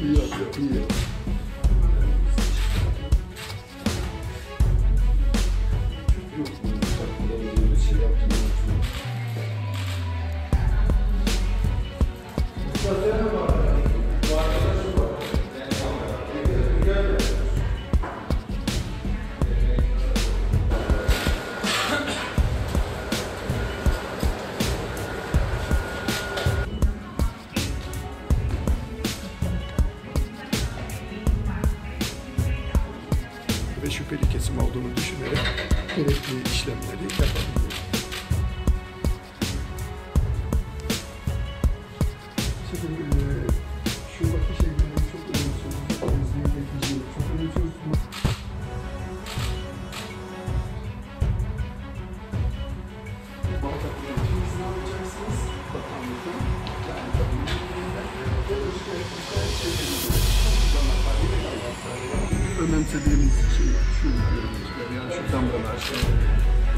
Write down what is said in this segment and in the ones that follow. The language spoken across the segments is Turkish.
Yeah, yeah. yes. Ve şüpheli kesim olduğunu düşünerek gerekli işlemleri yapabiliyor. Şimdi eee, şuradaki şeyleri çok önemsiyoruz. Temizliği, çok önemsiyoruz. Önemsediğimiz şey şu görüntüler. Yani şu damlalar,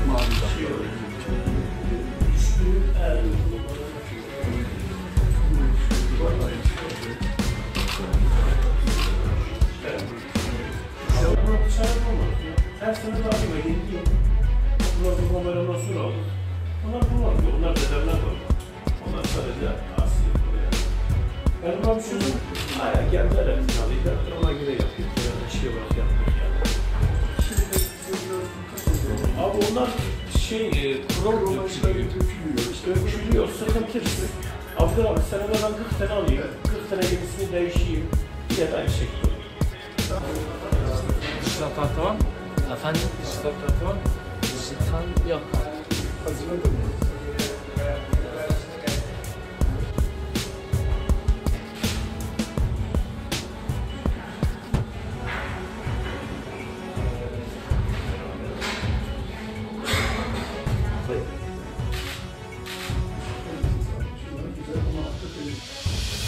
mavi damlalar. Ama dışarı olmaz ya. Her sene takip edeyim. Bunlar bu kamera nasıl alır? Onlar kullanmıyor. Onlar dedemler var. Şey, e, krom dökülüyor. Dökülüyor, sıkıntısı. Abdülhamid abi senede ben 40 tane alayım. 40 tane yenisini değişeyim. Yine de aynı şekilde. Dijital tahta var mı? Efendim? Dijital tahta var mı? Dijital yok. Hazırladın mı? Peace.